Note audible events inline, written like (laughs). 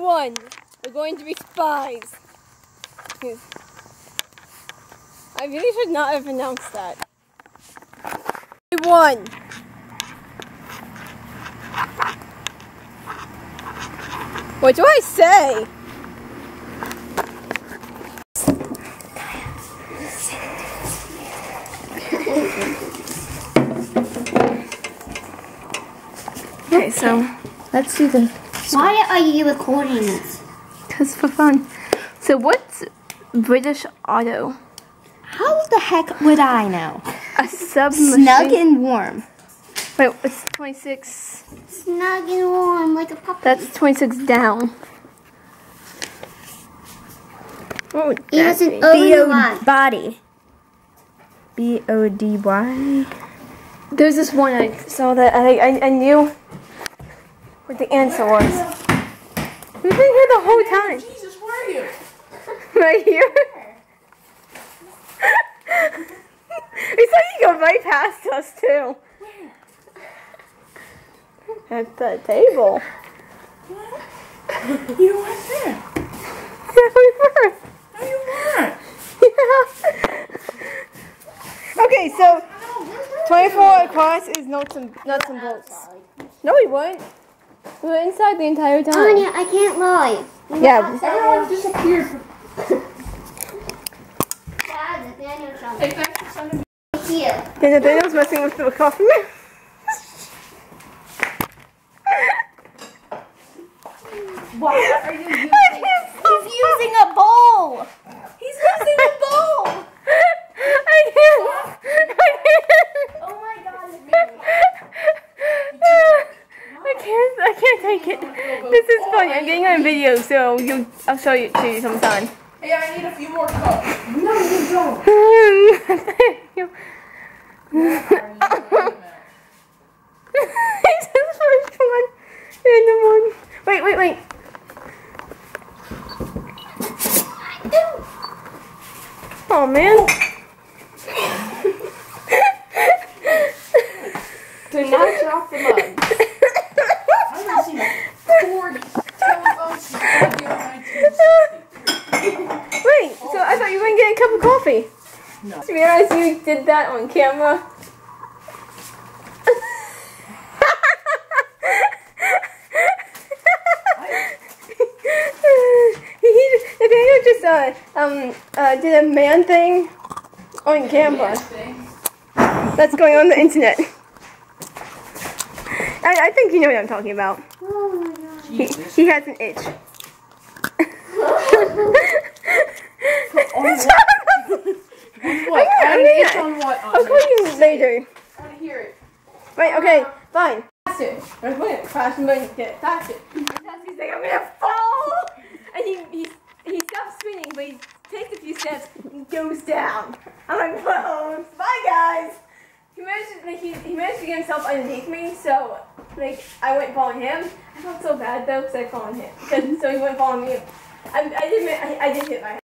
One, we're going to be spies. I really should not have announced that. One. What do I say? Okay, so let's do the Why are you recording this? Cause for fun. So what's British Auto? How the heck would I know? A submachine. Snug and warm. Wait, it's 26. Snug and warm like a puppy. That's 26 down. Oh, it has an O body. B O D Y. There's this one I saw that I, I, I knew what the answer was. We've been here the whole time. Jesus, where are you? (laughs) Right here. (laughs) we saw you go right past us too. At the table. You weren't there. (laughs) Yeah, we were. No, you weren't. Yeah. Okay, so 24 across is nuts and, nuts and bolts. No, we weren't. We were inside the entire time. Anya, I can't lie. Yeah. Everyone disappeared. Dad, Nathaniel shot Hey, thanks for sending me. me here. Daniel's messing with the coffee. What are you using? He's using a bowl. He's using the bowl. I can't. I can't. Oh my god. I can't. I can't take it. This is funny. I'm getting on video, so you. I'll show you to you sometime. Hey, I need a few more cups. No, you don't. (laughs) He's (laughs) the first one. And the one. Wait, wait, wait. Oh man. Do not drop the mug. I've never seen a cord telephone system here in 1960. Wait, thought you gonna get a cup of coffee. No. Did you realize you did that on camera? (laughs) he, Nathaniel just uh, um, uh, did a man thing on camera. That's going on the internet. I, I think you know what I'm talking about. Oh he, he has an itch. (laughs) What? I I mean, need it on what? I'll call you later. I want to hear it. Right, okay, fine. Faster. I'm going to crash. I'm going to get faster. He's like, I'm gonna fall. And he, he, he stops spinning, but he takes a few steps and goes down. I'm like, whoa, bye guys. He managed, like, he, he managed to get himself underneath me, so like I went following him. I felt so bad though, because I followed him. Cause, so he went following me. I, I did, I, I did hit my head.